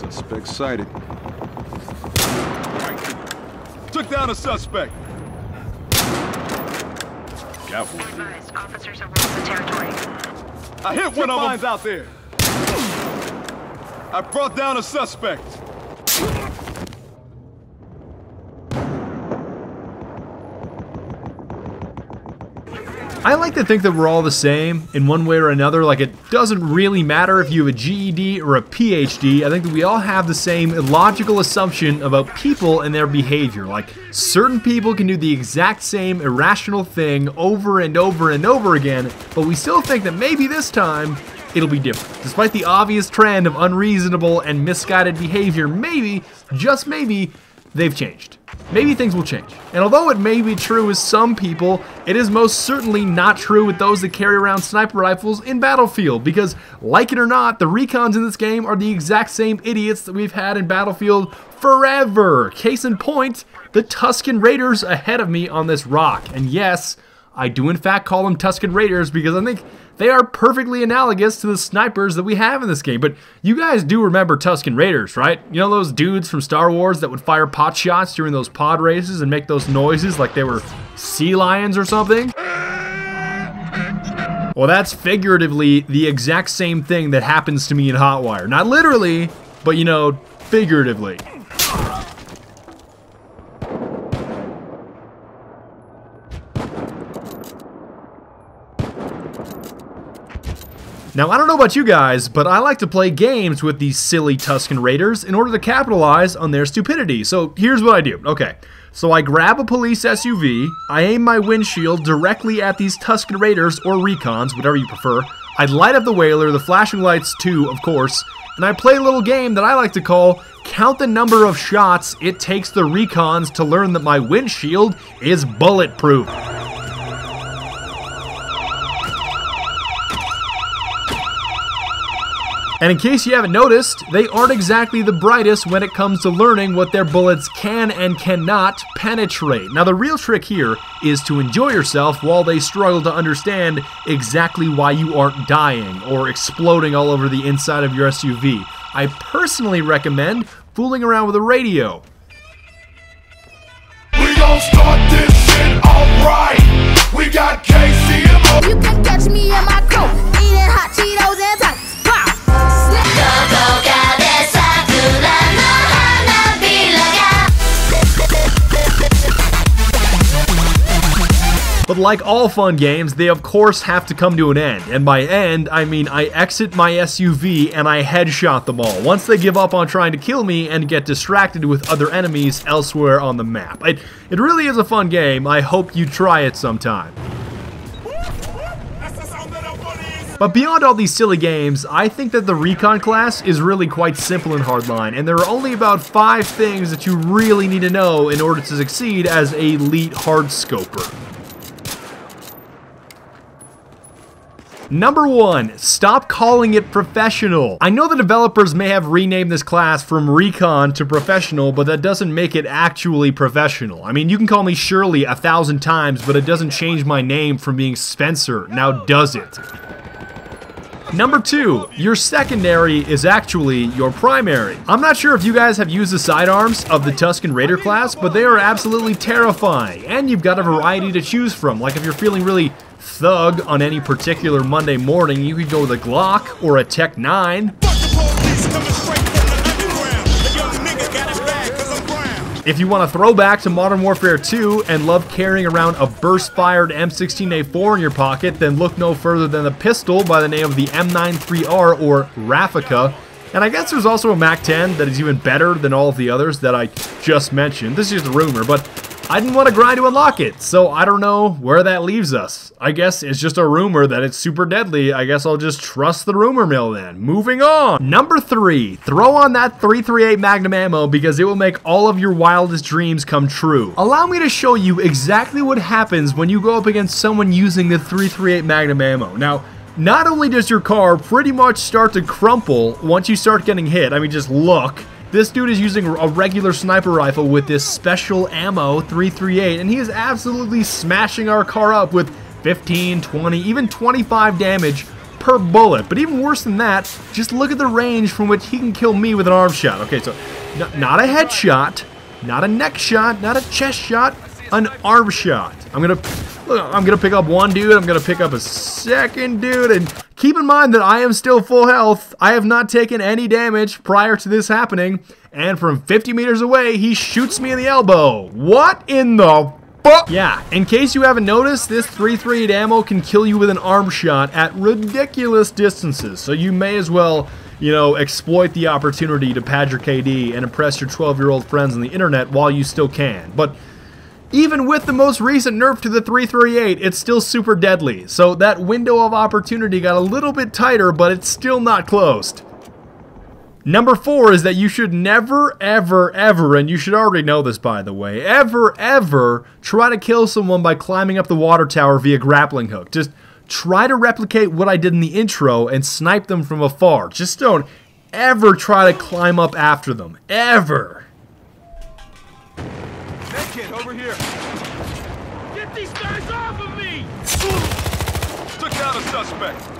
Suspect sighted. Took down a suspect. Got one. Advised, officers have rolled the territory. I hit one of them. out there. I brought down a suspect. I like to think that we're all the same in one way or another. Like, it doesn't really matter if you have a GED or a PhD. I think that we all have the same logical assumption about people and their behavior. Like, certain people can do the exact same irrational thing over and over and over again, but we still think that maybe this time it'll be different. Despite the obvious trend of unreasonable and misguided behavior, maybe, just maybe, they've changed. Maybe things will change. And although it may be true with some people, it is most certainly not true with those that carry around sniper rifles in Battlefield, because, like it or not, the recons in this game are the exact same idiots that we've had in Battlefield forever. Case in point, the Tusken Raiders ahead of me on this rock. And yes, I do in fact call them Tusken Raiders because I think they are perfectly analogous to the snipers that we have in this game. But you guys do remember Tusken Raiders, right? You know those dudes from Star Wars that would fire pot shots during those pod races and make those noises like they were sea lions or something? Well, that's figuratively the exact same thing that happens to me in Hotwire. Not literally, but you know, figuratively. Now, I don't know about you guys, but I like to play games with these silly Tusken Raiders in order to capitalize on their stupidity. So here's what I do. Okay, so I grab a police SUV, I aim my windshield directly at these Tusken Raiders or Recons, whatever you prefer. I light up the Whaler, the flashing lights too, of course, and I play a little game that I like to call Count the number of shots it takes the Recons to learn that my windshield is bulletproof. And in case you haven't noticed, they aren't exactly the brightest when it comes to learning what their bullets can and cannot penetrate. Now, the real trick here is to enjoy yourself while they struggle to understand exactly why you aren't dying or exploding all over the inside of your SUV. I personally recommend fooling around with a radio. We gon' start this shit alright. We got KCMO. Like all fun games, they of course have to come to an end. And by end, I mean I exit my SUV and I headshot them all, once they give up on trying to kill me and get distracted with other enemies elsewhere on the map. It, it really is a fun game, I hope you try it sometime. But beyond all these silly games, I think that the Recon class is really quite simple in Hardline, and there are only about five things that you really need to know in order to succeed as a elite hardscoper. Number one, stop calling it professional. I know the developers may have renamed this class from Recon to Professional, but that doesn't make it actually professional. I mean, you can call me Shirley a thousand times, but it doesn't change my name from being Spencer, now does it? Number two, your secondary is actually your primary. I'm not sure if you guys have used the sidearms of the Tusken Raider class, but they are absolutely terrifying, and you've got a variety to choose from. Like if you're feeling really thug on any particular Monday morning, you could go with a Glock or a Tech 9. If you want to throw back to Modern Warfare 2 and love carrying around a burst-fired M16A4 in your pocket, then look no further than the pistol by the name of the M93R or Raffica. And I guess there's also a MAC-10 that is even better than all of the others that I just mentioned. This is just a rumor, but I didn't want to grind to unlock it, so I don't know where that leaves us. I guess it's just a rumor that it's super deadly. I guess I'll just trust the rumor mill then. Moving on. Number three, throw on that 338 Magnum ammo because it will make all of your wildest dreams come true. Allow me to show you exactly what happens when you go up against someone using the 338 Magnum ammo. Now, not only does your car pretty much start to crumple once you start getting hit, I mean, just look. This dude is using a regular sniper rifle with this special ammo 338, and he is absolutely smashing our car up with 15, 20, even 25 damage per bullet. But even worse than that, just look at the range from which he can kill me with an arm shot. Okay, so not a headshot, not a neck shot, not a chest shot, an arm shot. I'm gonna I'm gonna pick up one dude, I'm gonna pick up a second dude, and keep in mind that I am still full health. I have not taken any damage prior to this happening, and from 50 meters away, he shoots me in the elbow. What in the fuck? Yeah, in case you haven't noticed, this 338 ammo can kill you with an arm shot at ridiculous distances, so you may as well you know, exploit the opportunity to pad your KD and impress your 12 year old friends on the internet while you still can. But even with the most recent nerf to the 338, it's still super deadly. So that window of opportunity got a little bit tighter, but it's still not closed. Number four is that you should never, ever, ever, and you should already know this by the way, ever, ever try to kill someone by climbing up the water tower via grappling hook. Just try to replicate what I did in the intro and snipe them from afar. Just don't ever try to climb up after them. Ever. Off of me! Took down a suspect.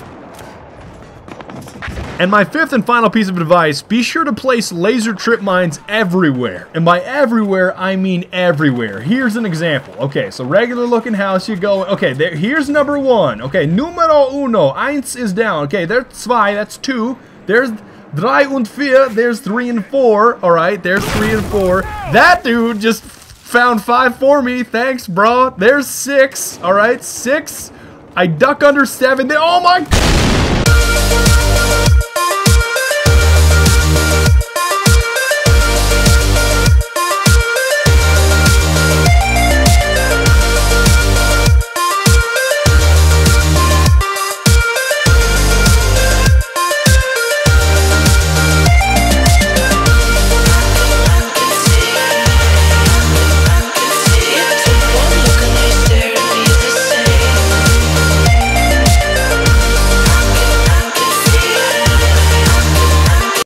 And my fifth and final piece of advice, be sure to place laser trip mines everywhere. And by everywhere, I mean everywhere. Here's an example. Okay, so regular looking house, you go, okay, there, here's number one. Okay, numero uno, eins is down. Okay, there's zwei, that's two. There's drei und vier, there's three and four. All right, there's three and four. That dude just found five for me. Thanks, bro. There's six. All right, six. I duck under seven. There, oh my...